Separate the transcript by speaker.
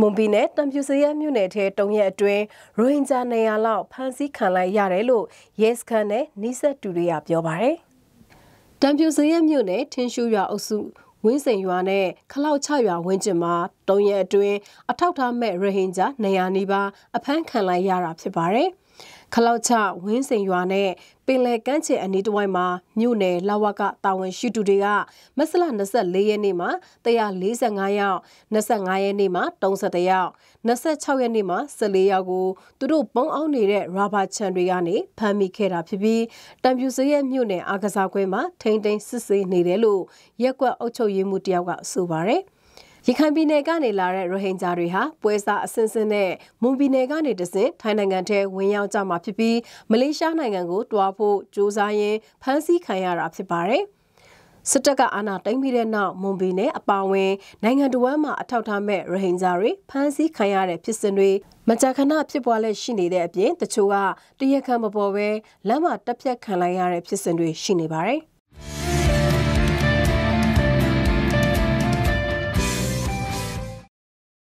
Speaker 1: မွန်ပြည်နယ်တံဖြူစရဲမြို့နယ်ထဲတုံရက်အတွင်းရိုဟင်ဂျာနေရာလောက်ဖမ်းဆီးခံလိုက်ရတယ်လို့ရဲစခန်းနဲ့နှိဆက်တူတွေကပြောပါတယ်။တံဖြူစရဲမြို့နယ်ထင်းရှူရွာအုပ်စုဝင်းစိန်ရွာနဲ့ခလောက်ချရွာဝင်းကျင်မှာတုံရက်အတွင်းအထောက်ထားမဲ့ရိုဟင်ဂျာနေရာနီးပါးအဖမ်းခံလိုက်ရတာဖြစ်ပါတယ်။ ခလောက်ချဝင်းစိန်ရွာနဲ့ပင်လယ်ကမ်းခြေအနီးတစ်ဝိုက်မှာမြို့နယ်လဝကတာဝန်ရှိသူတွေကမဆလ24ရက်နေ့မှာ145ယောက်25ရက်နေ့မှာ31ယောက်26ရက်နေ့မှာ14ယောက်ကိုသူတို့ပုံအောင်နေတဲ့ရာဘာချန်တွေကနေဖမ်းမိခဲ့တာဖြစ်ပြီးတံပြူစရဲမြို့နယ်အာကစားကွင်းမှာထိမ့်သိမ်းစစ်ဆေးနေတယ်လို့ရက်ကွက်အုပ်ချုပ်ရေးမှူးတယောက်ကဆိုပါတယ်။ ရခိုင်ပြည်နယ်ကနေလာတဲ့ရိုဟင်ဂျာတွေဟာပွဲစားအဆင့်ဆင့်နဲ့မွန်ပြည်နယ်ကနေတဆင့်ထိုင်းနိုင်ငံထဲဝင်ရောက်ကြမှာဖြစ်ပြီးမလေးရှားနိုင်ငံကိုတွားဖို့ကြိုးစားရင်းဖမ်းဆီးခံရတာဖြစ်ပါတယ်။စစ်တပ်ကအာဏာသိမ်းပြီးတဲ့နောက်မွန်ပြည်နယ်အပါအဝင်နိုင်ငံတော်ဝန်မှအထောက်ထားမဲ့ရိုဟင်ဂျာတွေဖမ်းဆီးခံရတဲ့ဖြစ်စဉ်တွေမကြာခဏဖြစ်ပွားလက်ရှိနေတဲ့အပြင်တချို့ကတရက်ခံမပေါ်ပဲလမ်းမှာတက်ပြတ်ခံလိုက်ရတဲ့ဖြစ်စဉ်တွေရှိနေပါတယ်။